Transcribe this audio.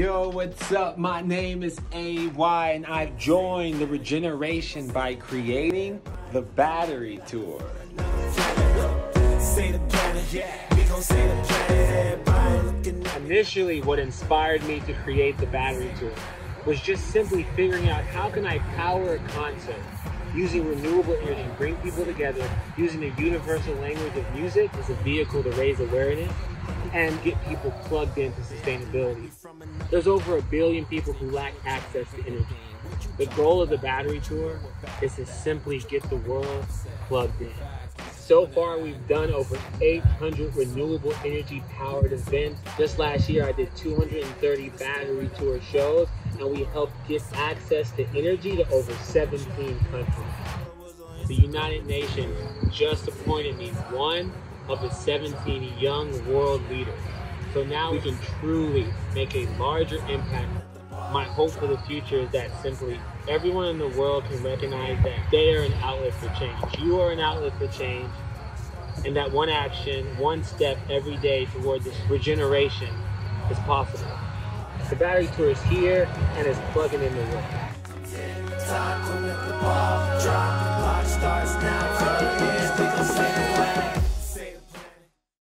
Yo, what's up? My name is AY and I've joined the regeneration by creating the Battery Tour. Initially, what inspired me to create the Battery Tour was just simply figuring out how can I power a concert using renewable energy, bring people together, using the universal language of music as a vehicle to raise awareness and get people plugged into sustainability. There's over a billion people who lack access to energy. The goal of the Battery Tour is to simply get the world plugged in. So far, we've done over 800 renewable energy powered events. Just last year, I did 230 Battery Tour shows, and we helped get access to energy to over 17 countries. The United Nations just appointed me one of the 17 young world leaders. So now we can truly make a larger impact. My hope for the future is that simply everyone in the world can recognize that they are an outlet for change. You are an outlet for change. And that one action, one step every day toward this regeneration is possible. The battery tour is here and it's plugging in the wall.